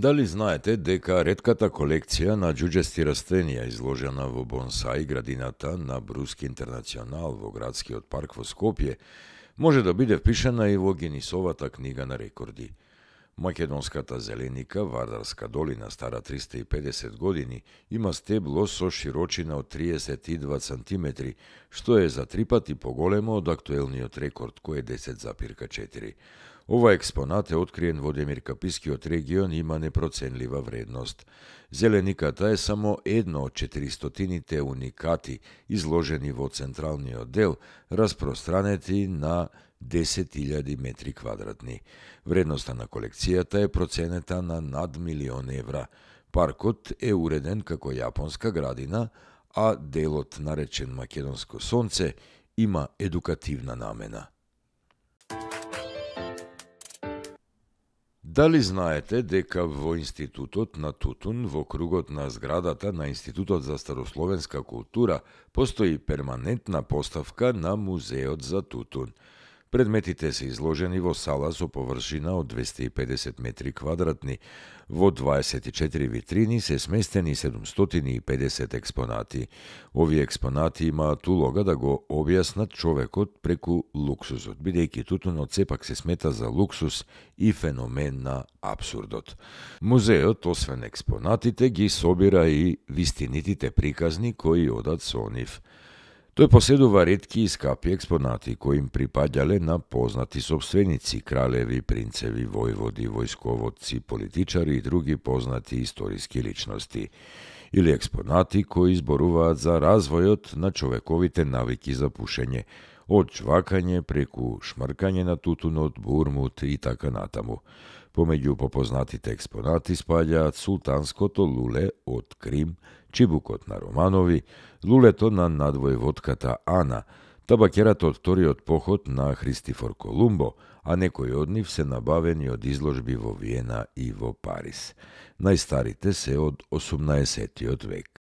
Дали знаете дека редката колекција на джуджести растенија изложена во бонсај градината на Бруски Интернационал во градскиот парк во Скопје може да биде впишана и во Генисовата книга на рекорди? Македонската зеленика, Вардарска долина, стара 350 години, има стебло со широчина од 32 см, што е за три пати поголемо од актуелниот рекорд, кој е 10,4. Ова експонат е откриен во Демиркапискиот регион и има непроценлива вредност. Зелениката е само едно од 400-тините уникати изложени во централниот дел, распространети на 10.000 метри квадратни. Вредноста на колекцијата е проценета на над милион евра. Паркот е уреден како јапонска градина, а делот наречен Македонско сонце има едукативна намена. Дали знаете дека во Институтот на Тутун, во кругот на зградата на Институтот за старословенска култура, постои перманентна поставка на Музеот за Тутун – Предметите се изложени во сала со површина од 250 метри квадратни. Во 24 витрини се сместени 750 експонати. Овие експонати имаат улога да го објаснат човекот преку луксузот, бидејќи тутунот сепак се смета за луксус и феномен на абсурдот. Музеот, освен експонатите, ги собира и вистинитите приказни кои одат со нив. Тој поседува редки и скапи експонати кои им припаѓале на познати собственици, кралеви, принцеви, војводи, војсководци, политичари и други познати историски личности или експонати кои изборуваат за развојот на човековите навики за пушење, од чвакање преку шмркање на тутунот, бурмут и така натаму. Помеѓу попознатите експонати спаѓаат султанското луле од Крим, чибукот на Романови, лулето на надвојводката Ана, табакерата од вториот поход на Христифор Колумбо, а некои од нив се набавени од изложби во Виена и во Париз. Најстарите се од 18. век.